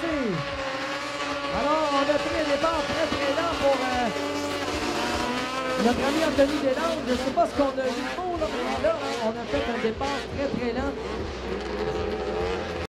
Alors, on a pris un départ très très lent pour euh, notre ami Anthony Deslandes. Je ne sais pas ce qu'on a eu de beau, là, mais là, on a fait un départ très très lent.